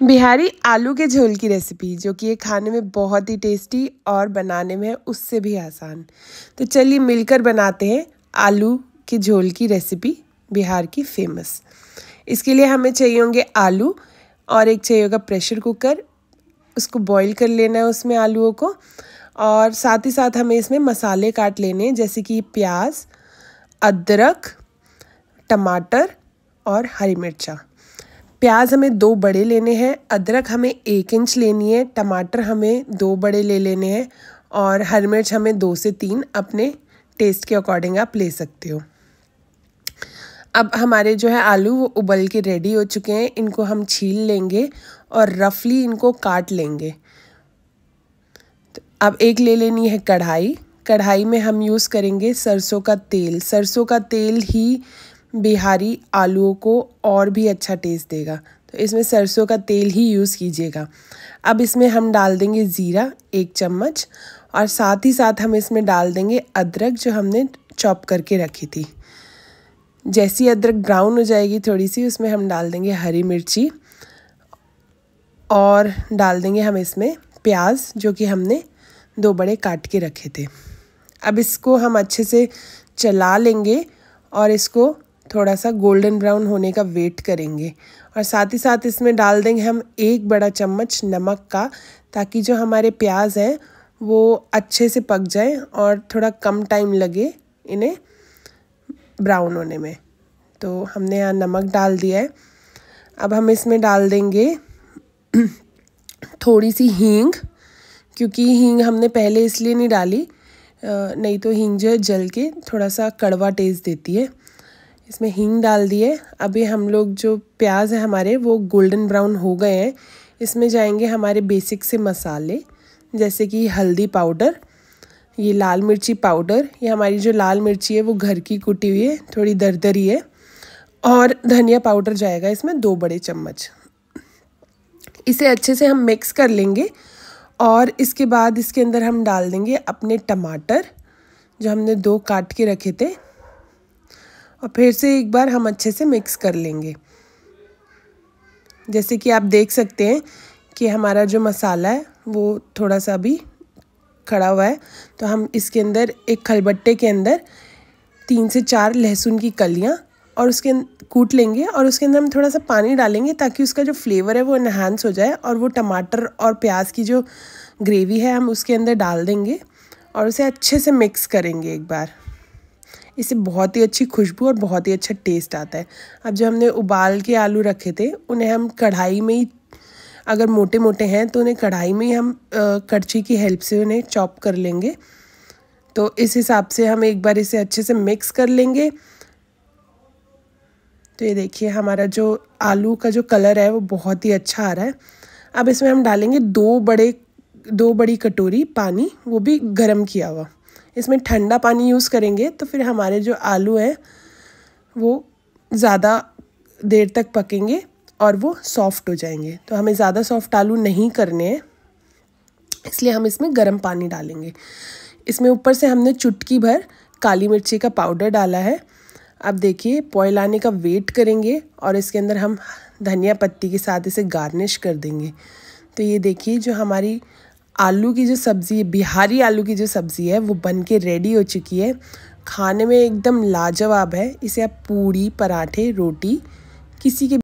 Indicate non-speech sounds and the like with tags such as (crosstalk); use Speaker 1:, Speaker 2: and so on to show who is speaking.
Speaker 1: बिहारी आलू के झोल की रेसिपी जो कि ये खाने में बहुत ही टेस्टी और बनाने में उससे भी आसान। तो चलिए मिलकर बनाते हैं आलू के झोल की रेसिपी बिहार की फ़ेमस इसके लिए हमें चाहिए होंगे आलू और एक चाहिए होगा प्रेशर कुकर उसको बॉईल कर लेना है उसमें आलूओं को और साथ ही साथ हमें इसमें मसाले काट लेने हैं, जैसे कि प्याज, अदरक, टमाटर और हरी मिर्चा। प्याज हमें दो बड़े लेने हैं, अदरक हमें एक इंच लेनी है, टमाटर हमें दो बड़े ले लेने हैं और हरी मिर्च हमें दो से तीन अपने टेस्ट के अकॉर्डिंग आप ले सकते हो। अब हमारे जो है आलू वो उबल के रेडी हो चुके हैं, इनको हम छील लेंगे और रफली इनको काट लेंगे। तो अब एक ले लेनी है कढ़ाई। कढ़ाई में हम यूज़ करेंगे सरसों का तेल। सरसों का तेल ही बिहारी आलूओं को और भी अच्छा टेस्ट देगा। तो इसमें सरसों का तेल ही यूज़ कीजिएगा। अब इसमें हम डाल देंगे ज़ीरा एक चम्मच और साथ ही साथ हम इसमें डाल देंगे अदरक जो हमने चॉप करके रखी थी। जैसी अदरक ब्राउन हो जाएगी थोड़ी सी, उसमें हम डाल देंगे हरी मिर्ची और डाल देंगे हम इसमें प्याज जो कि हमने दो बड़े काट के रखे थे। अब इसको हम अच्छे से चला लेंगे और इसको थोड़ा सा गोल्डन ब्राउन होने का वेट करेंगे। और साथ ही साथ इसमें डाल देंगे हम एक बड़ा चम्मच नमक का, ताकि जो हमारे प्याज हैं, वो अच्छे से पक जाए और थोड़ा कम टाइम लगे इन्हें ब्राउन होने में। तो हमने यहाँ नमक डाल दिया है। अब हम इसमें डाल देंगे (clears throat) थोड़ी सी हींग, क्योंकि हींग हमने पहले इसलिए नहीं डाली नहीं तो हींग जो है जल के थोड़ा सा कड़वा टेस्ट देती है। इसमें हींग डाल दिए। अभी हम लोग जो प्याज है हमारे, वो गोल्डन ब्राउन हो गए हैं। इसमें जाएँगे हमारे बेसिक से मसाले, जैसे कि हल्दी पाउडर, ये लाल मिर्ची पाउडर। ये हमारी जो लाल मिर्ची है, वो घर की कुटी हुई है, थोड़ी दरदरी है। और धनिया पाउडर जाएगा इसमें दो बड़े चम्मच। इसे अच्छे से हम मिक्स कर लेंगे और इसके बाद इसके अंदर हम डाल देंगे अपने टमाटर, जो हमने दो काट के रखे थे। और फिर से एक बार हम अच्छे से मिक्स कर लेंगे। जैसे कि आप देख सकते हैं कि हमारा जो मसाला है, वो थोड़ा सा भी खड़ा हुआ है। तो हम इसके अंदर एक खलबट्टे के अंदर तीन से चार लहसुन की कलियाँ और उसके कूट लेंगे और उसके अंदर हम थोड़ा सा पानी डालेंगे ताकि उसका जो फ्लेवर है वो इन्हांस हो जाए और वो टमाटर और प्याज की जो ग्रेवी है, हम उसके अंदर डाल देंगे और उसे अच्छे से मिक्स करेंगे एक बार। इससे बहुत ही अच्छी खुशबू और बहुत ही अच्छा टेस्ट आता है। अब जो हमने उबाल के आलू रखे थे, उन्हें हम कढ़ाई में ही, अगर मोटे मोटे हैं तो उन्हें कढ़ाई में ही हम कड़छी की हेल्प से उन्हें चॉप कर लेंगे। तो इस हिसाब से हम एक बार इसे अच्छे से मिक्स कर लेंगे। तो ये देखिए, हमारा जो आलू का जो कलर है, वो बहुत ही अच्छा आ रहा है। अब इसमें हम डालेंगे दो बड़े, दो बड़ी कटोरी पानी, वो भी गर्म किया हुआ। इसमें ठंडा पानी यूज़ करेंगे तो फिर हमारे जो आलू हैं, वो ज़्यादा देर तक पकेंगे और वो सॉफ्ट हो जाएँगे। तो हमें ज़्यादा सॉफ्ट आलू नहीं करने हैं, इसलिए हम इसमें गर्म पानी डालेंगे। इसमें ऊपर से हमने चुटकी भर काली मिर्ची का पाउडर डाला है। अब देखिए पॉयल आने का वेट करेंगे और इसके अंदर हम धनिया पत्ती के साथ इसे गार्निश कर देंगे। तो ये देखिए, जो हमारी आलू की जो सब्ज़ी है, बिहारी आलू की जो सब्ज़ी है, वो बन के रेडी हो चुकी है। खाने में एकदम लाजवाब है। इसे आप पूड़ी, पराठे, रोटी किसी के